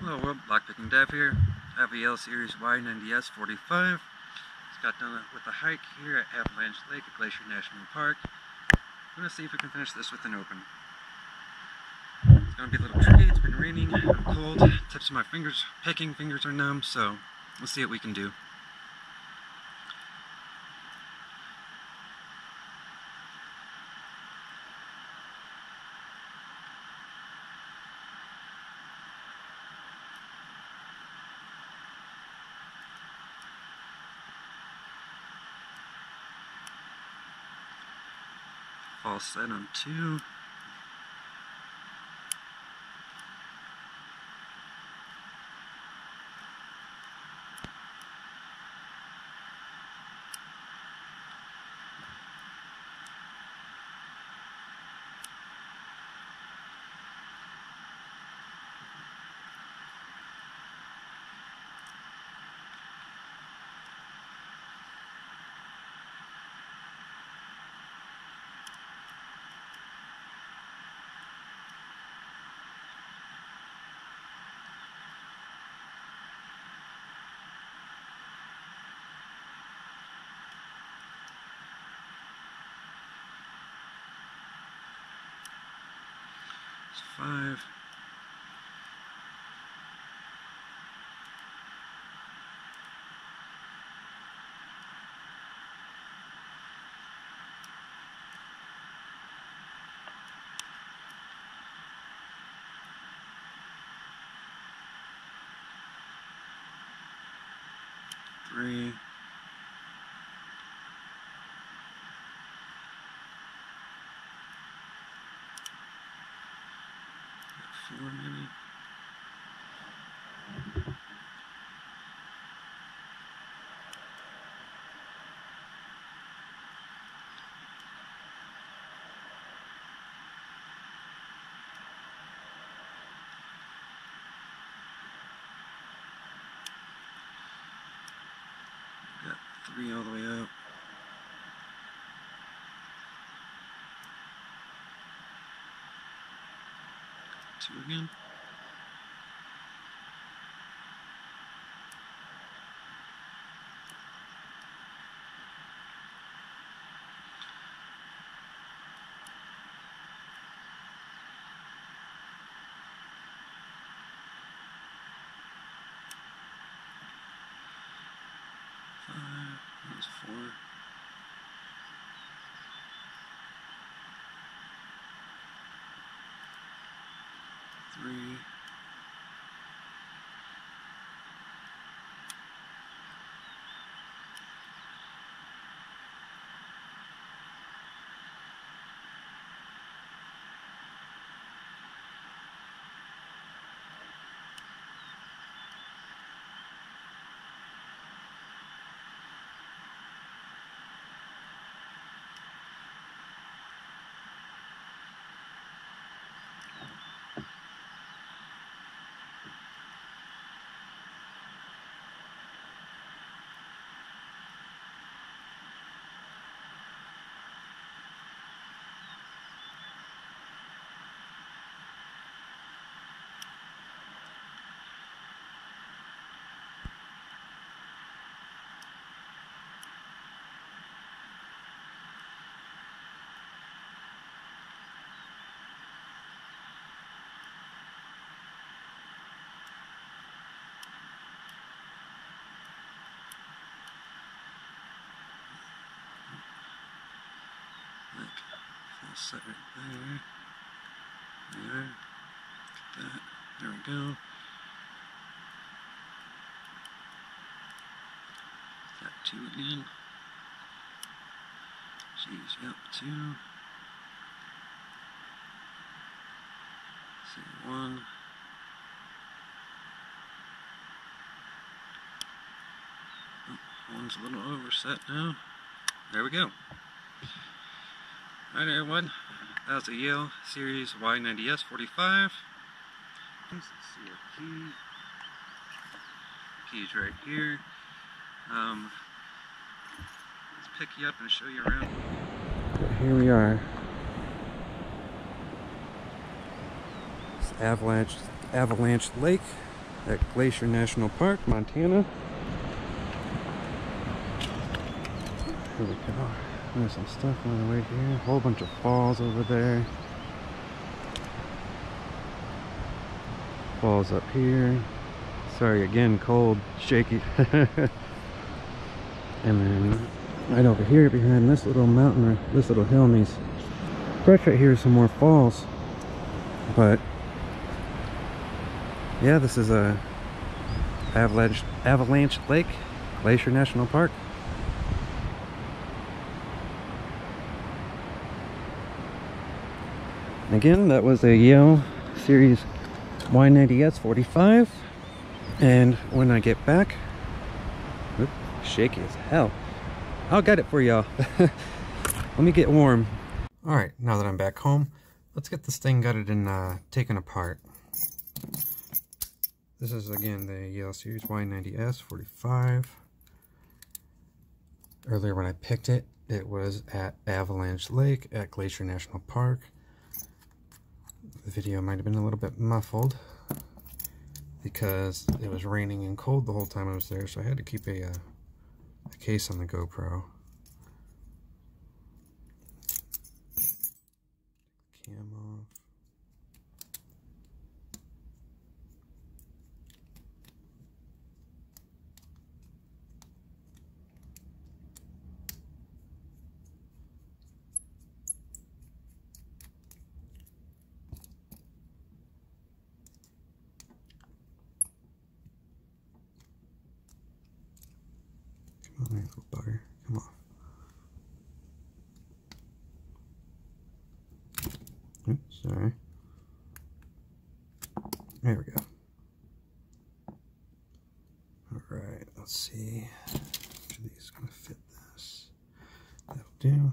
Hello world, Lockpicking Dev here. I have a Yale Series Y90S 45. Just got done with a hike here at Avalanche Lake at Glacier National Park. I'm gonna see if we can finish this with an open. It's gonna be a little tricky, it's been raining, I'm cold, tips of my fingers, picking fingers are numb, so we'll see what we can do. All set on two. Five. Three. Four maybe. Got three all the way up. Two again. Five. That was four. Three. Full set right there. There. Get that. There we go. Got two again. Jeez, yep, two. See, one. Oh, one's a little overset now. There we go. Alright everyone, that was a Yale Series Y90S 45. Let's see a key. Key's right here. Um, let's pick you up and show you around. Here we are. It's Avalanche, Avalanche Lake. at Glacier National Park, Montana. Here we go. There's some stuff on the way here. A whole bunch of falls over there. Falls up here. Sorry again, cold, shaky. and then right over here behind this little mountain or this little hill and these brush right here some more falls. But yeah, this is a Avalanche Avalanche Lake Glacier National Park. Again, that was a Yale Series Y90S 45. And when I get back, whoop, shaky as hell. I'll get it for y'all. Let me get warm. All right, now that I'm back home, let's get this thing gutted and uh, taken apart. This is again the Yale Series Y90S 45. Earlier when I picked it, it was at Avalanche Lake at Glacier National Park the video might have been a little bit muffled because it was raining and cold the whole time I was there, so I had to keep a, uh, a case on the GoPro. Cam Come on, little bugger. Come on. Oops, sorry. There we go. Alright, let's see. Which of these gonna fit this? That'll do.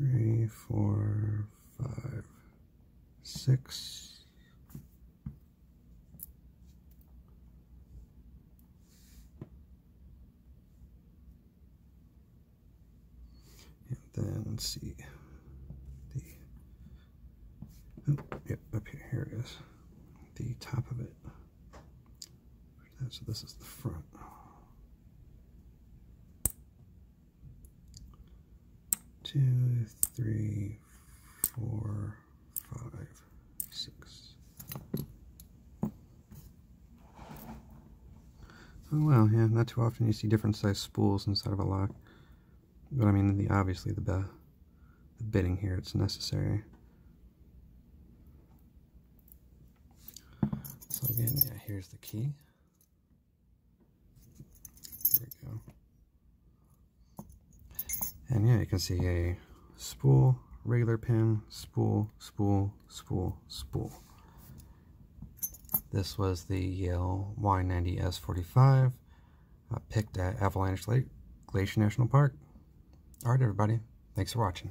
three, four, five, six. And then let's see. The oh, yep up here here it is. The top of it. So this is the front two, three, four, five, six. Oh well, yeah, not too often you see different size spools inside of a lock. But I mean, the obviously the, uh, the bitting here, it's necessary. So again, yeah, here's the key. And yeah, you can see a spool, regular pin, spool, spool, spool, spool. This was the Yale Y90S45 uh, picked at Avalanche Lake Glacier National Park. Alright everybody, thanks for watching.